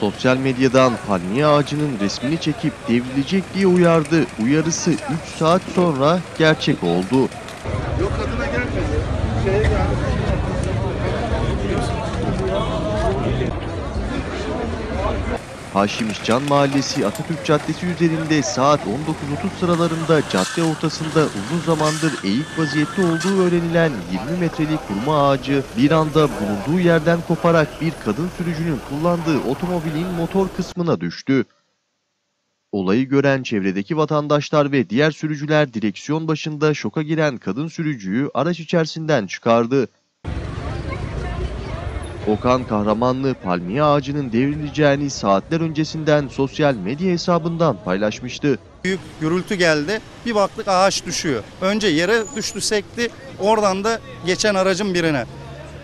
Sosyal medyadan palmiye ağacının resmini çekip devrilecek diye uyardı. Uyarısı 3 saat sonra gerçek oldu. Yok kadına gelmedi. Şeye geldi. Haşim İşcan Mahallesi Atatürk Caddesi üzerinde saat 19.30 sıralarında cadde ortasında uzun zamandır eğik vaziyette olduğu öğrenilen 20 metrelik kurma ağacı bir anda bulunduğu yerden koparak bir kadın sürücünün kullandığı otomobilin motor kısmına düştü. Olayı gören çevredeki vatandaşlar ve diğer sürücüler direksiyon başında şoka giren kadın sürücüyü araç içerisinden çıkardı. Okan Kahramanlı palmiye ağacının devrileceğini saatler öncesinden sosyal medya hesabından paylaşmıştı. Büyük gürültü geldi. Bir baktık ağaç düşüyor. Önce yere düştü sekti. Oradan da geçen aracın birine.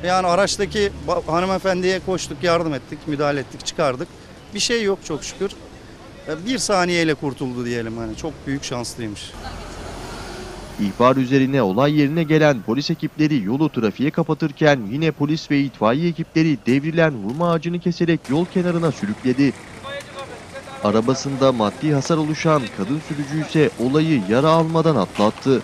Yani araçtaki hanımefendiye koştuk, yardım ettik, müdahale ettik, çıkardık. Bir şey yok çok şükür. E, Bir saniyeyle kurtuldu diyelim hani. Çok büyük şanslıymış. İhbar üzerine olay yerine gelen polis ekipleri yolu trafiğe kapatırken yine polis ve itfaiye ekipleri devrilen hurma ağacını keserek yol kenarına sürükledi. Arabasında maddi hasar oluşan kadın sürücü ise olayı yara almadan atlattı.